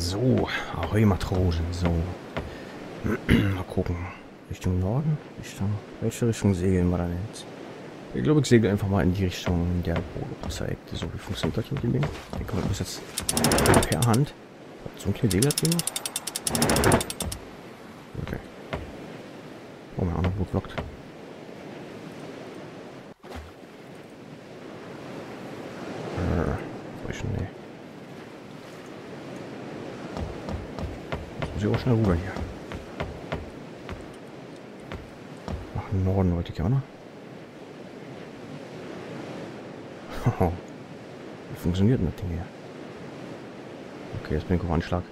So, Ahoi Matrosen, so. Mal gucken. Richtung Norden? Richtung, welche Richtung segeln wir dann jetzt? Ich glaube, ich segel einfach mal in die Richtung der Bodenseite. So, wie funktioniert das mit dem Ding? Ich denke, man muss jetzt per Hand. So ein kleines Segel hat noch? Okay. Oh, mein Boot blockt. Äh, frisch, nee. Jetzt muss ich auch schnell rüber hier. Nach Norden wollte ich auch noch. Wie funktioniert denn das Ding hier? Okay, jetzt bin ich auf Anschlag.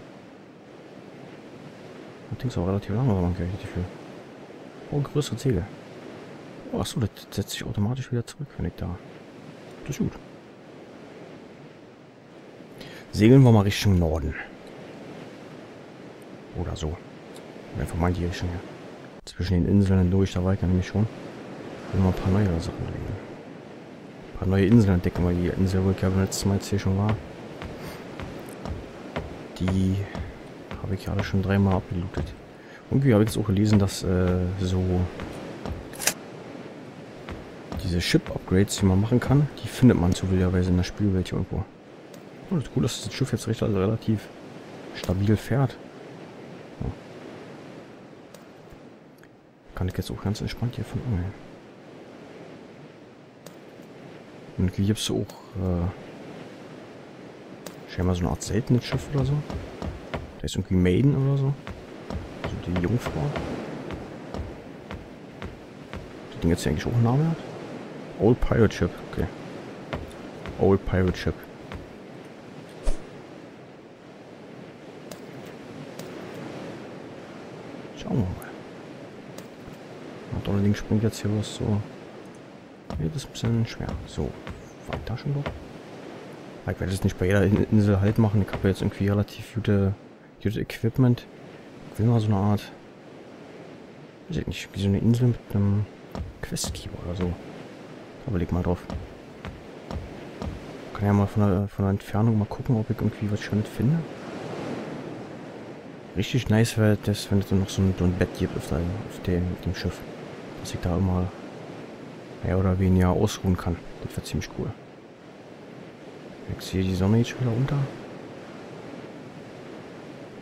Das Ding ist auch relativ lang, aber man kriegt richtig viel. Oh, größere Segel. Oh, achso, das setzt sich automatisch wieder zurück, wenn ich da. Das ist gut. Segeln wir mal Richtung Norden. Oder so. Einfach mal in die Richtung hier. Zwischen den Inseln durch, da war ich nämlich schon. Will mal ein paar neue Sachen legen. Ein paar neue Inseln entdecken, weil die Insel, wo ich ja beim letzten Mal jetzt hier schon war, die habe ich alle schon dreimal abgelootet. Irgendwie habe ich jetzt auch gelesen, dass äh, so diese Ship-Upgrades, die man machen kann, die findet man zufälligerweise in der Spielwelt hier irgendwo. Oh, das ist cool, dass das Schiff jetzt recht, also relativ stabil fährt. Kann ich jetzt auch ganz entspannt hier von angeln. Und hier gibt es auch äh, scheinbar so eine Art seltenes Schiff oder so. Da ist irgendwie Maiden oder so. Also die Jungfrau. Das Ding jetzt eigentlich auch einen Namen hat. Old Pirate Ship, okay. Old Pirate Ship. Schauen wir mal. Und allerdings springt jetzt hier was so. Nee, das ein bisschen schwer. So, ich da schon doch? Ich werde es nicht bei jeder Insel halt machen. Ich habe jetzt irgendwie relativ gute, gute Equipment. Ich will mal so eine Art. Weiß ich nicht, wie so eine Insel mit einem Questkeeper oder so. Da überleg mal drauf. Kann ja mal von der, von der Entfernung mal gucken, ob ich irgendwie was Schönes finde. Richtig nice wäre das, wenn es noch so ein, so ein Bett gibt auf, der, auf dem, dem Schiff. Dass ich da immer mehr oder weniger ausruhen kann. Das wäre ziemlich cool. Ich sehe die Sonne jetzt schon wieder unter.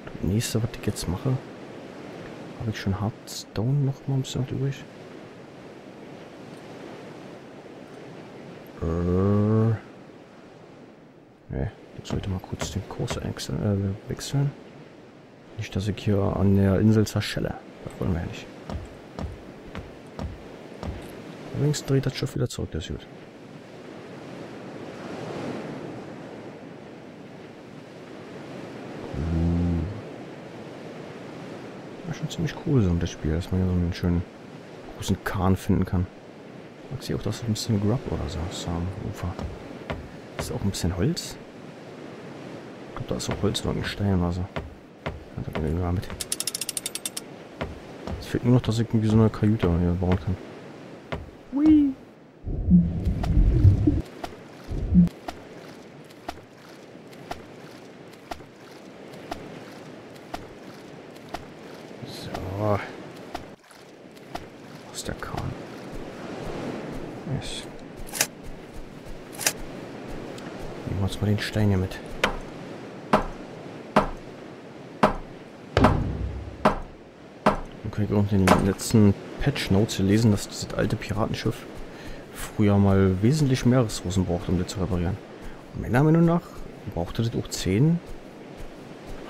Das nächste, was ich jetzt mache, habe ich schon Hardstone noch mal ein bisschen übrig. Äh, ne, jetzt sollte mal kurz den Kurs äh, wechseln. Nicht, dass ich hier an der Insel zerschelle. Das wollen wir ja nicht. Übrigens dreht das Schiff wieder zurück, das ist gut. schon ziemlich cool so das Spiel, dass man hier so einen schönen großen Kahn finden kann. Ich sehe auch, dass ein bisschen Grub oder so ist am Ufer. Ist auch ein bisschen Holz? Ich glaube, da ist auch Holz oder ein Stein oder so. Da nehmen wir mal mit. Es fehlt nur noch, dass ich irgendwie so eine Kajüte hier bauen kann. Hui! So. Aus der Kahn. Yes. Nehmen wir uns mal den Stein hier mit. Okay, und in den letzten Patch Notes lesen, dass dieses alte Piratenschiff früher mal wesentlich mehr Ressourcen braucht, um das zu reparieren. Und meiner Meinung nach brauchte das auch 10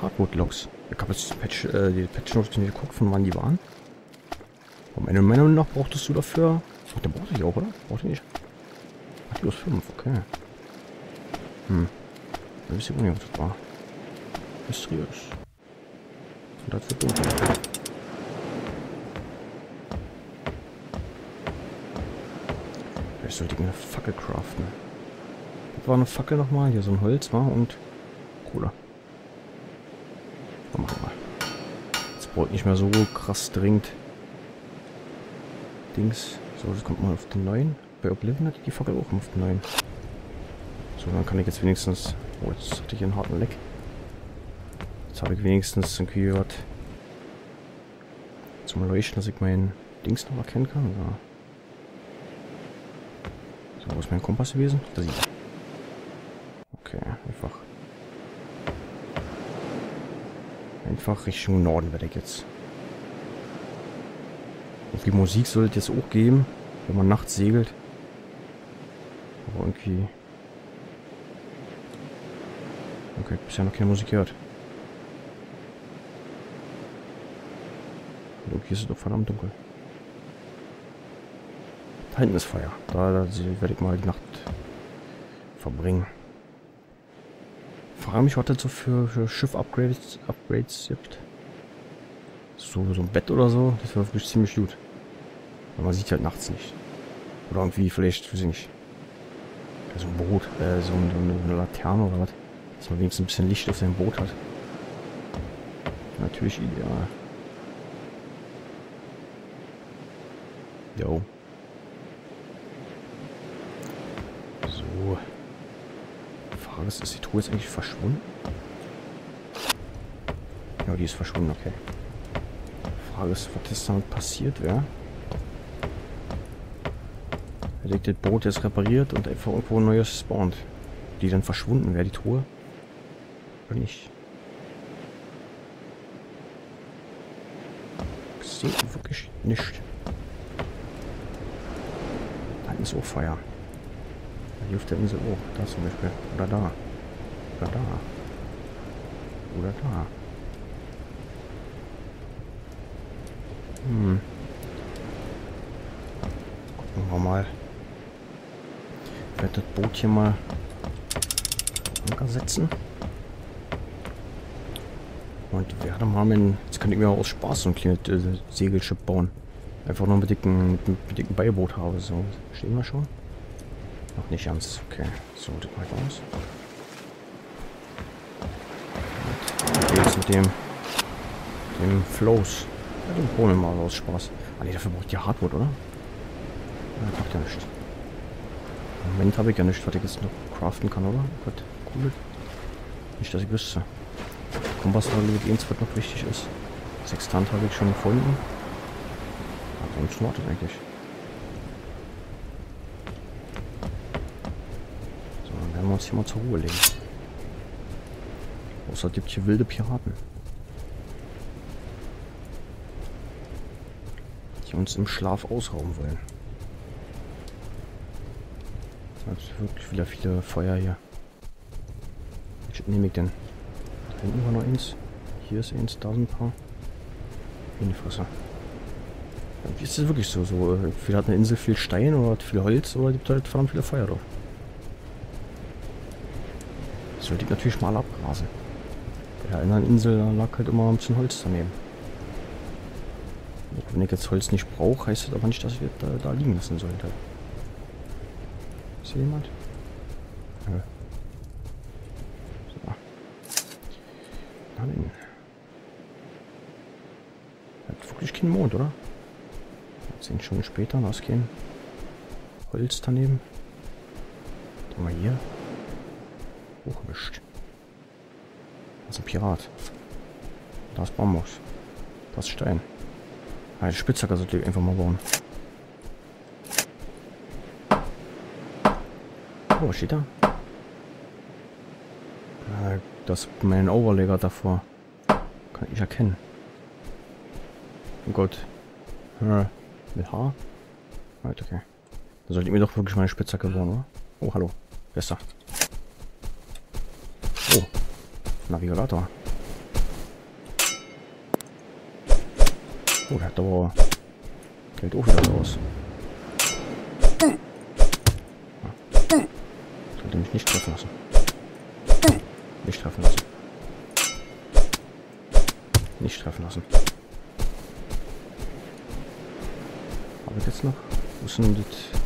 Hardwood-Logs. Ich habe jetzt die Patch, äh, die Patch Notes nicht geguckt, von wann die waren. Meiner Meinung nach brauchtest du dafür... Ach, den brauchte ich auch, oder? Brauchte ich nicht. Ach, bloß 5, okay. Hm. Was das war. Mysteriös. Und das wird dunkel. Vielleicht sollte ich mir eine Fackel craften. Das war eine Fackel nochmal. Hier so ein Holz war und. Oh, machen wir. Jetzt braucht nicht mehr so krass dringend. Dings. So, das kommt mal auf den neuen. Bei Oblivion hatte ich die Fackel auch auf den neuen. So, dann kann ich jetzt wenigstens... Oh, jetzt hatte ich einen harten Leck. Jetzt habe ich wenigstens irgendwie was zum Leuchten, dass ich meinen Dings noch erkennen kann. So, so wo ist mein Kompass gewesen? Da sieht Okay, einfach. Einfach Richtung Norden werde ich jetzt. Und die Musik sollte es auch geben, wenn man nachts segelt. Aber irgendwie... Okay, bisher noch keine Musik gehört. Und hier ist es doch verdammt dunkel. Da hinten ist Feuer. Da, da werde ich mal die Nacht verbringen. Frage mich, was das so für, für Schiff-Upgrades Upgrades gibt. So, so ein Bett oder so, das wäre wirklich ziemlich gut. Aber man sieht halt nachts nicht. Oder irgendwie vielleicht, weiß ich nicht. So ein Boot, äh, so, eine, so eine Laterne oder was. Dass man wenigstens ein bisschen Licht auf seinem Boot hat. Natürlich ideal. Jo. So. Frage ist, ist die Truhe jetzt eigentlich verschwunden? Ja, die ist verschwunden, okay. Frage ist, was ist damit passiert wäre. Hätte ich das Boot jetzt repariert und einfach irgendwo ein neues spawnt. Die dann verschwunden wäre, die Truhe. Nicht? Ich sehe wirklich nicht. Da ist auch Feuer. Hier auf der Insel auch. Da zum Beispiel. Oder da. Oder da. Oder da. Hm. Gucken wir mal. Ich werde das Boot hier mal Anker setzen. Und werde mal mit, jetzt kann ich mir aus Spaß so ein kleines äh, Segelschiff bauen. Einfach nur mit dicken, mit, mit dicken Beiboot habe. So, stehen wir schon? Noch nicht ganz. Okay, so, das mal aus. Und jetzt mit dem, dem Flows. Ja, den holen wir mal aus Spaß. Ah ne, dafür braucht ihr Hardwood, oder? Ja, macht ja nichts. Moment habe ich ja nichts, was ich jetzt noch craften kann, oder? Gott, cool. Nicht, dass ich wüsste. Kompass eins, was noch wichtig ist. Sextant habe ich schon gefunden. Ansonsten wartet eigentlich. So, dann werden wir uns hier mal zur Ruhe legen. Außer es gibt hier wilde Piraten. Die uns im Schlaf ausrauben wollen. Das ist wirklich wieder viele Feuer hier. Was nehme ich denn? Hinten war noch eins. Hier ist eins, da sind ein paar. In die Fresse. Wie ist das wirklich so? so äh, viel hat eine Insel viel Stein oder hat viel Holz oder gibt halt verdammt viele Feuer drauf. Das sollte ich natürlich mal abgrasen. Bei der anderen Insel lag halt immer ein bisschen Holz daneben. Auch wenn ich jetzt Holz nicht brauche, heißt das aber nicht, dass ich da, da liegen lassen sollte. Ist hier jemand? Nö. So. Nein. Hat wirklich keinen Mond, oder? Zehn Stunden später rausgehen. Holz daneben. Dann mal hier. Hochgewischt. Das ist ein Pirat. Da ist Bambus. Das ist Stein. Ah, die Spitzhacke sollte ich einfach mal bauen. Oh, was steht da? Ah, das ist mein Overleger davor. Kann ich erkennen. Oh Gott. Mit H? Right, okay. Da sollte ich mir doch wirklich meine Spitzhacke bauen, oder? Oh, hallo. Da? Oh. Navigator. Oh, der hat aber Geld auch wieder raus. Sollte mich nicht treffen lassen. Nicht treffen lassen. Nicht treffen lassen. Aber jetzt noch? Wo ist denn das?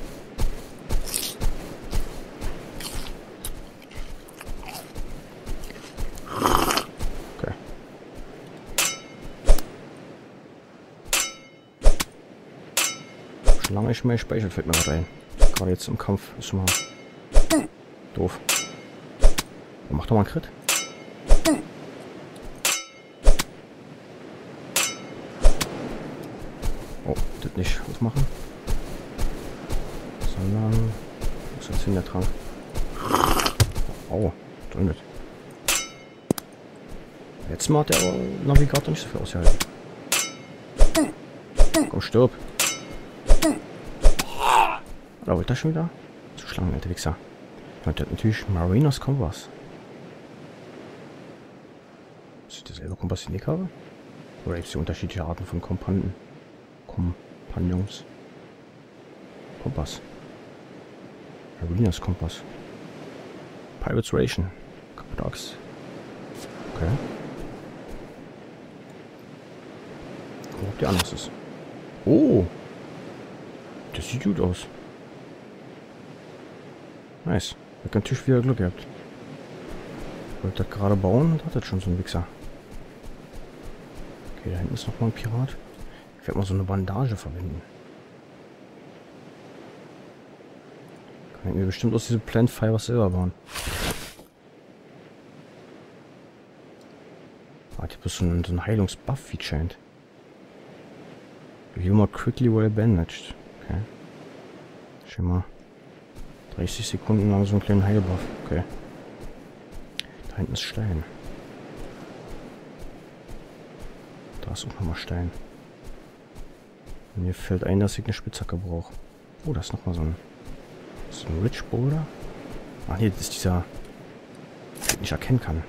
nicht mehr gespeichert, fällt mir gerade ein. Gerade jetzt im Kampf ist mal doof. Mach doch mal einen Crit. Oh, das nicht aufmachen. Sondern... Wo ist jetzt hin der Trank? Oh, drin nicht. Jetzt mal hat der Navigator nicht so viel ausgehalten. Komm, stirb. Oder wollte er schon wieder? Zu Schlangen, alter Wichser. Und der hat natürlich Marinos Kompass. Ist das derselbe Kompass, den ich habe? Oder gibt es unterschiedliche Arten von Kompanten? Kompagnons. Kompass. Marinos Kompass. Pirates Ration. Capodox. Okay. Gucken, ob die anders ist. Oh! Das sieht gut aus. Nice. Hat natürlich wieder Glück gehabt. Wollte das gerade bauen und hat das schon so ein Wichser. Okay, da hinten ist noch mal ein Pirat. Werde mal so eine Bandage verwenden. Kann ich mir bestimmt aus diesem Plant Fire was selber bauen. Ah, die ist so ein, so ein Heilungsbuff, wie scheint. You more quickly well bandaged. Okay. Schön mal. 30 Sekunden lang so einen kleinen Heilbuff. Okay. Da hinten ist Stein. Da ist auch nochmal Stein. Mir fällt ein, dass ich eine Spitzhacke brauche. Oh, da ist nochmal so ein... Das ist ein Rich Boulder? Ach nee, das ist dieser... Den ich nicht erkennen kann.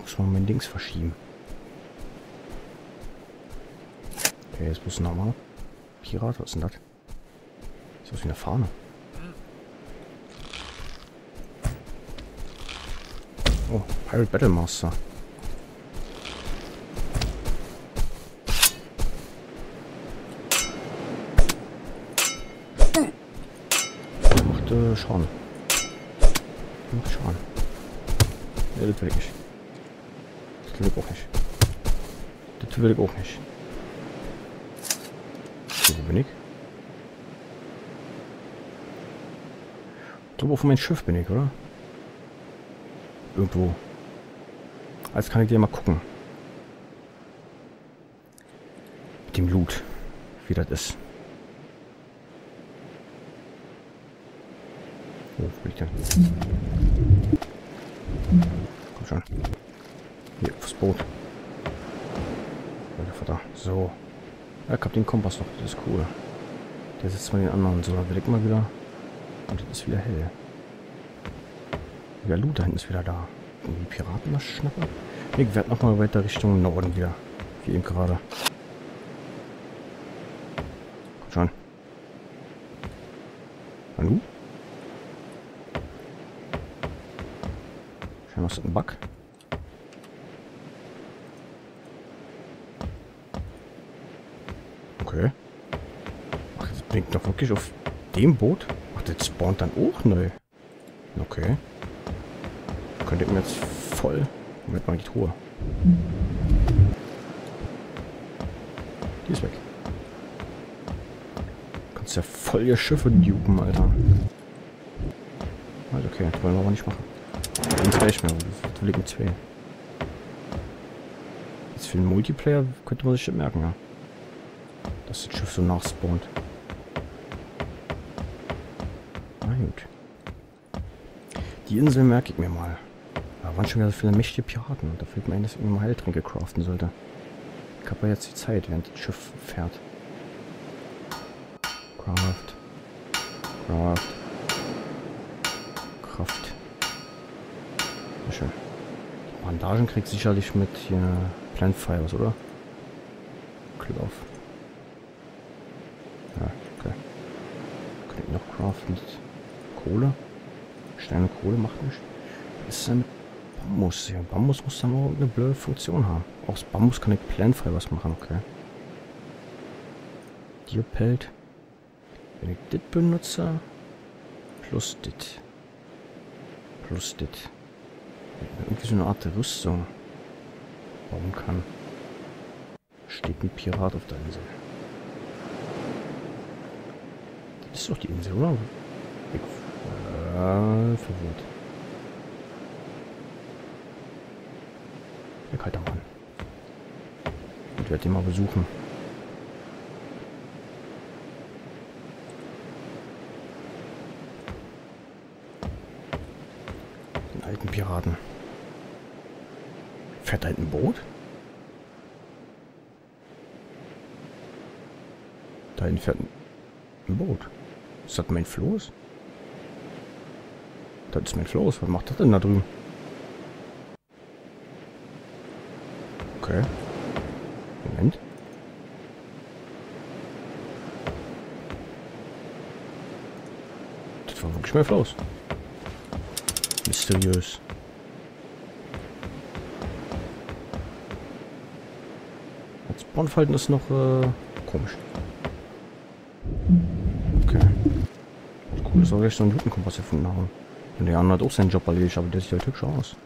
Muss man mein Dings verschieben. Okay, jetzt muss nochmal. Pirat, was ist denn das? So ist wie eine Fahne. Oh, Pirate Battle Master. Macht äh. Macht Schaden. Ja, das will ich nicht. Das will ich auch nicht. Das will ich auch nicht. Wo bin ich? Irgendwo auf mein Schiff bin ich, oder? Irgendwo. Jetzt kann ich dir mal gucken. Mit dem Loot. Wie das ist. Denn? Komm schon. Hier, aufs Boot. Vater. So. Ja, ich hab den Kompass noch. Das ist cool. Der sitzt mal den anderen. So, ich mal wieder und es ist wieder hell. Ja, Loot da hinten ist wieder da. Die Piraten das schnappen? Ich werde nochmal weiter Richtung Norden wieder. Wie eben gerade. Komm schon. Hallo? Ist ein Bug. Okay. Ach, das blinkt doch wirklich auf dem Boot? das spawnt dann auch neu. Okay. Könnte mir jetzt voll... Moment mal, die Truhe. Die ist weg. Kannst ja voll ihr Schiffe dupen, Alter. Also okay, das wollen wir aber nicht machen. Ins reicht mir. Das will ich mit zwei. Jetzt für den Multiplayer könnte man sich das merken, ja. Dass das Schiff so nachspawnt. Die Insel merke ich mir mal. Da waren schon wieder so viele mächtige Piraten. Da fällt mir ein, dass ich mal Heiltränke craften sollte. Ich habe ja jetzt die Zeit, während das Schiff fährt. Craft. Craft. Kraft. Sehr schön. Die Bandagen kriegt sicherlich mit hier Plant Fires, oder? Klick auf. Ja, okay. Kann ich noch craften Kohle? Stein und Kohle macht nichts. Was ist denn mit Bambus hier? Bambus muss dann auch eine blöde Funktion haben. Aus Bambus kann ich planfrei was machen, okay. Dierpelt. Wenn ich das benutze, plus dit. Plus dit. Irgendwie so eine Art Rüstung bauen kann. Steht ein Pirat auf der Insel. Das ist doch die Insel, oder? Ich äh, verwirrt. Der kalter Mann. Ich werde ihn mal besuchen. Den alten Piraten. Fährt da hinten ein Boot? Da hinten fährt ein Boot. Ist das mein Floß? Das ist mein Floß. Was macht das denn da drüben? Okay. Moment. Das war wirklich mein Floß. Mysteriös. Braunfalten ist noch äh, komisch. Okay. Cool, dass wir gleich so einen Routenkompass gefunden haben. Und der andere hat auch seinen Job erledigt, aber der sieht halt hübsch aus.